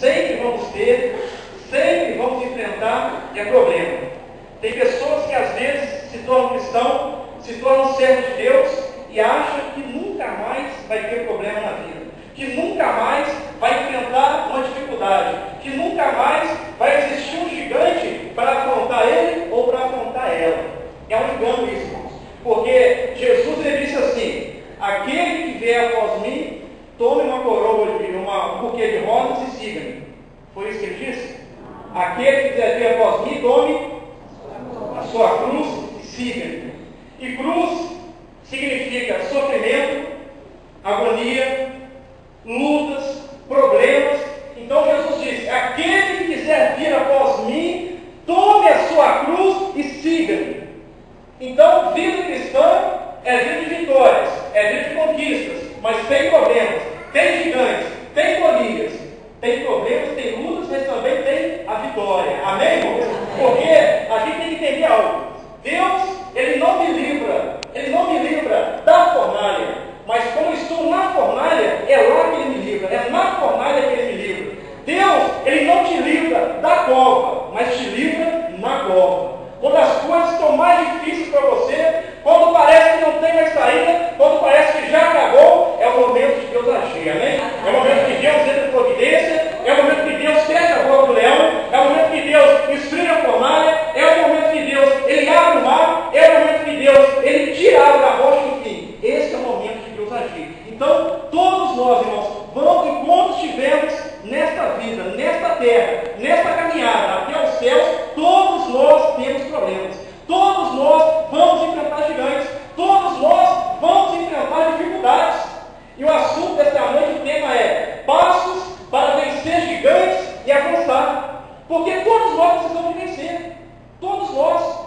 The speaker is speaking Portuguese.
sempre vamos ter, sempre vamos enfrentar é problema. Tem pessoas que às vezes se tornam cristão, se tornam servos de Deus e acham que nunca mais vai ter problema na vida, que nunca mais vai enfrentar uma dificuldade, que nunca mais vai existir um gigante para afrontar ele ou para afrontar ela. É um engano isso, irmãos. Porque Jesus ele disse assim: aquele que vier após mim, tome uma coroa de uma, um buquê de rosas e siga-me. Foi isso que ele disse? Aquele que quiser vir após mim, tome a sua cruz e siga-me. E cruz significa sofrimento, agonia, lutas, problemas. Então Jesus disse: aquele que quiser vir após mim, tome a sua cruz e siga-me. Então, vida cristã é vida de vitórias, é vida de conquistas, mas tem problemas, tem gigantes, tem Golias, tem problemas, tem lutas, mas também tem a vitória. Amém, irmãos? Porque a gente tem que entender algo. Deus, Ele não me livra, Ele não me livra da fornalha, mas como estou na fornalha, é lá que Ele me livra, é na fornalha que Ele me livra. Deus, Ele não te livra da cova, mas te livra na cova. Quando as coisas estão mais difíceis para você, quando parece que não tem mais saída, quando parece que já acabou, é o momento de Deus agir, amém? É o momento que Deus entra em providência, é o momento que Deus fecha a boca do leão, é o momento que Deus esfria a fornalha, é o momento que Deus ele abre o mar, é o momento que Deus ele tira a água da rocha, enfim. Esse é o momento de Deus agir. Então, todos nós, irmãos, vamos enquanto estivermos nesta vida, nesta terra, nesta caminhada até os céus, todos nós temos problemas. Todos nós vamos enfrentar gigantes. Todos nós vamos enfrentar dificuldades. E o assunto desta noite, o tema é passos para vencer gigantes e avançar. Porque todos nós precisamos vencer. Todos nós.